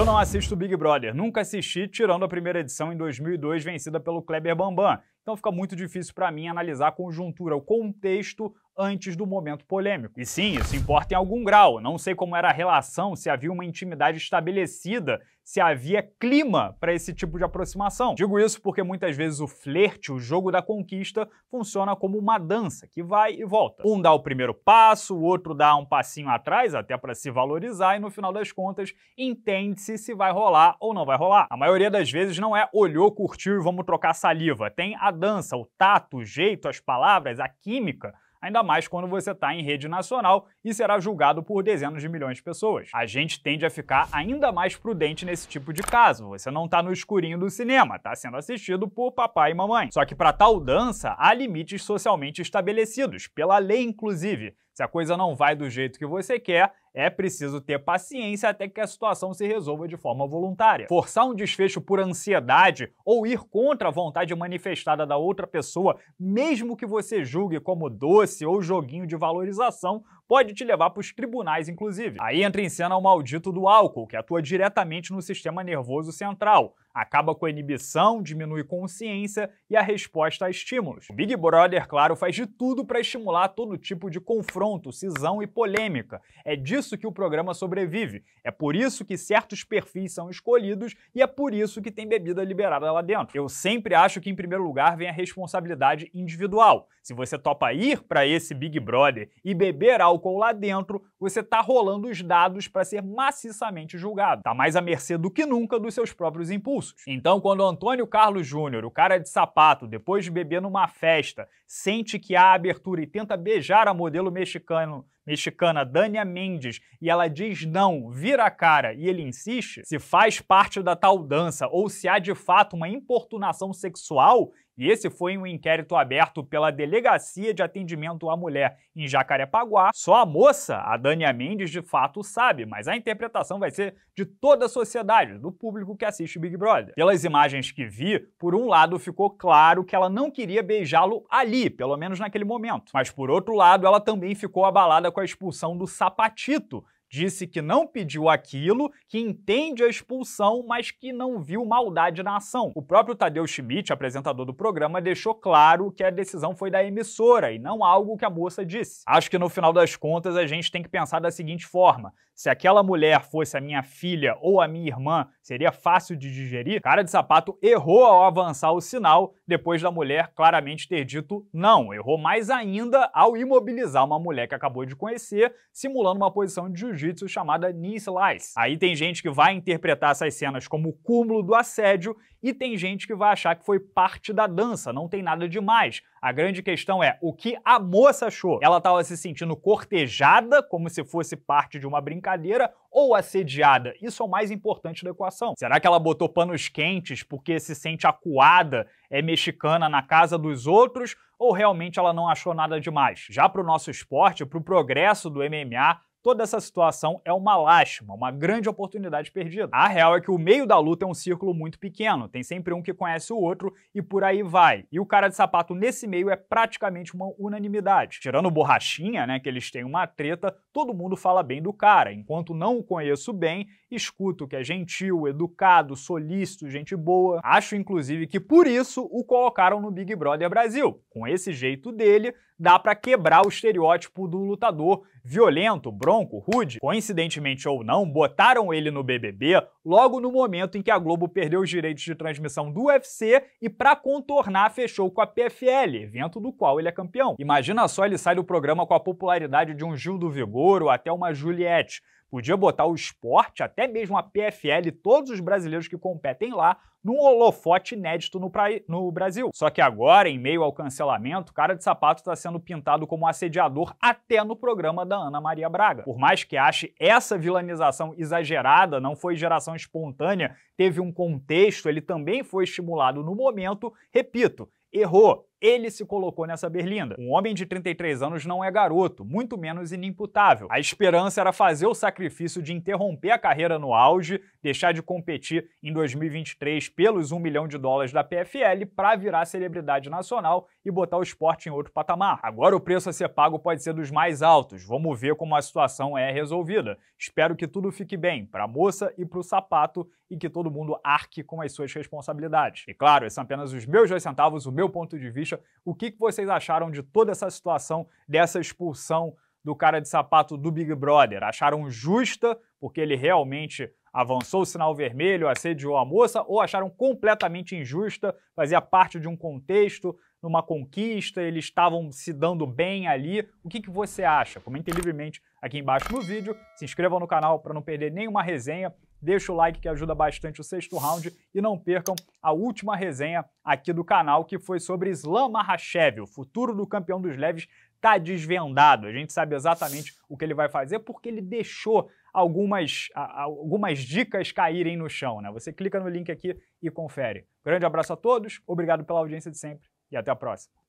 Eu não assisto Big Brother, nunca assisti, tirando a primeira edição em 2002, vencida pelo Kleber Bambam. Então fica muito difícil para mim analisar a conjuntura, o contexto antes do momento polêmico. E sim, isso importa em algum grau. Não sei como era a relação, se havia uma intimidade estabelecida, se havia clima para esse tipo de aproximação. Digo isso porque muitas vezes o flerte, o jogo da conquista, funciona como uma dança que vai e volta. Um dá o primeiro passo, o outro dá um passinho atrás, até para se valorizar, e no final das contas entende-se se vai rolar ou não vai rolar. A maioria das vezes não é olhou, curtiu e vamos trocar saliva. Tem a dança, o tato, o jeito, as palavras, a química ainda mais quando você está em rede nacional e será julgado por dezenas de milhões de pessoas. A gente tende a ficar ainda mais prudente nesse tipo de caso. Você não está no escurinho do cinema, está sendo assistido por papai e mamãe. Só que para tal dança, há limites socialmente estabelecidos, pela lei inclusive. Se a coisa não vai do jeito que você quer, é preciso ter paciência até que a situação se resolva de forma voluntária. Forçar um desfecho por ansiedade ou ir contra a vontade manifestada da outra pessoa, mesmo que você julgue como doce ou joguinho de valorização, pode te levar para os tribunais, inclusive. Aí entra em cena o maldito do álcool, que atua diretamente no sistema nervoso central, acaba com a inibição, diminui consciência e a resposta a estímulos. O Big Brother, claro, faz de tudo para estimular todo tipo de confronto, cisão e polêmica. É disso que o programa sobrevive. É por isso que certos perfis são escolhidos e é por isso que tem bebida liberada lá dentro. Eu sempre acho que em primeiro lugar vem a responsabilidade individual. Se você topa ir para esse Big Brother e beber álcool lá dentro, você está rolando os dados para ser maciçamente julgado. Está mais à mercê do que nunca dos seus próprios impulsos. Então, quando Antônio Carlos Júnior, o cara de sapato, depois de beber numa festa, sente que há abertura e tenta beijar a modelo mexicano mexicana Dania Mendes e ela diz não, vira a cara e ele insiste, se faz parte da tal dança ou se há de fato uma importunação sexual, e esse foi um inquérito aberto pela Delegacia de Atendimento à Mulher em Jacarepaguá. Só a moça, a Dania Mendes, de fato sabe, mas a interpretação vai ser de toda a sociedade, do público que assiste Big Brother. Pelas imagens que vi, por um lado ficou claro que ela não queria beijá-lo ali, pelo menos naquele momento. Mas por outro lado, ela também ficou abalada com a expulsão do Sapatito, disse que não pediu aquilo, que entende a expulsão, mas que não viu maldade na ação. O próprio Tadeu Schmidt, apresentador do programa, deixou claro que a decisão foi da emissora e não algo que a moça disse. Acho que no final das contas a gente tem que pensar da seguinte forma: se aquela mulher fosse a minha filha ou a minha irmã, seria fácil de digerir? Cara de sapato errou ao avançar o sinal depois da mulher claramente ter dito não. Errou mais ainda ao imobilizar uma mulher que acabou de conhecer, simulando uma posição de jiu-jitsu chamada knee slice. Aí tem gente que vai interpretar essas cenas como o cúmulo do assédio e tem gente que vai achar que foi parte da dança, não tem nada demais. A grande questão é o que a moça achou. Ela estava se sentindo cortejada, como se fosse parte de uma brincadeira, ou assediada? Isso é o mais importante da equação. Será que ela botou panos quentes porque se sente acuada, é mexicana na casa dos outros, ou realmente ela não achou nada demais? Já para o nosso esporte, para o progresso do MMA, Toda essa situação é uma lástima, uma grande oportunidade perdida. A real é que o meio da luta é um círculo muito pequeno, tem sempre um que conhece o outro e por aí vai. E o cara de sapato nesse meio é praticamente uma unanimidade. Tirando Borrachinha, né, que eles têm uma treta, todo mundo fala bem do cara. Enquanto não o conheço bem, escuto que é gentil, educado, solícito, gente boa. Acho inclusive que por isso o colocaram no Big Brother Brasil. Com esse jeito dele, dá para quebrar o estereótipo do lutador violento, bronco, rude. Coincidentemente ou não, botaram ele no BBB logo no momento em que a Globo perdeu os direitos de transmissão do UFC e para contornar fechou com a PFL, evento do qual ele é campeão. Imagina só ele sai do programa com a popularidade de um Gil do Vigor ou até uma Juliette. Podia botar o esporte, até mesmo a PFL todos os brasileiros que competem lá, num holofote inédito no, no, Brasil. Só que agora, em meio ao cancelamento, cara de sapato está sendo pintado como assediador até no programa da Ana Maria Braga. Por mais que ache essa vilanização exagerada, não foi geração espontânea, teve um contexto, ele também foi estimulado no momento, repito, errou ele se colocou nessa berlinda. Um homem de 33 anos não é garoto, muito menos inimputável. A esperança era fazer o sacrifício de interromper a carreira no auge, deixar de competir em 2023 pelos 1 milhão de dólares da PFL para virar celebridade nacional e botar o esporte em outro patamar. Agora o preço a ser pago pode ser dos mais altos. Vamos ver como a situação é resolvida. Espero que tudo fique bem para a moça e para o sapato e que todo mundo arque com as suas responsabilidades. E claro, esses são apenas os meus dois centavos, o meu ponto de vista. O que vocês acharam de toda essa situação, dessa expulsão do cara de sapato do Big Brother? Acharam justa, porque ele realmente avançou o sinal vermelho, assediou a moça, ou acharam completamente injusta, fazia parte de um contexto, numa conquista, eles estavam se dando bem ali. O que, que você acha? Comente livremente aqui embaixo no vídeo, se inscrevam no canal para não perder nenhuma resenha deixa o like que ajuda bastante o sexto round e não percam a última resenha aqui do canal que foi sobre Islam Makhachev, o futuro do campeão dos leves está desvendado. A gente sabe exatamente o que ele vai fazer porque ele deixou algumas, algumas dicas caírem no chão. Né? Você clica no link aqui e confere. Grande abraço a todos, obrigado pela audiência de sempre e até a próxima.